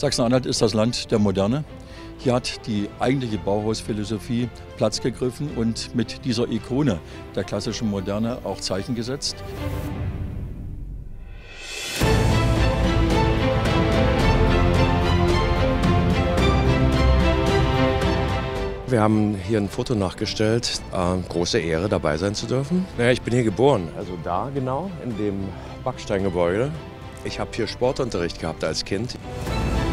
Sachsen-Anhalt ist das Land der Moderne. Hier hat die eigentliche Bauhausphilosophie Platz gegriffen und mit dieser Ikone der klassischen Moderne auch Zeichen gesetzt. Wir haben hier ein Foto nachgestellt. Äh, große Ehre, dabei sein zu dürfen. Naja, ich bin hier geboren, also da genau, in dem Backsteingebäude. Ich habe hier Sportunterricht gehabt als Kind.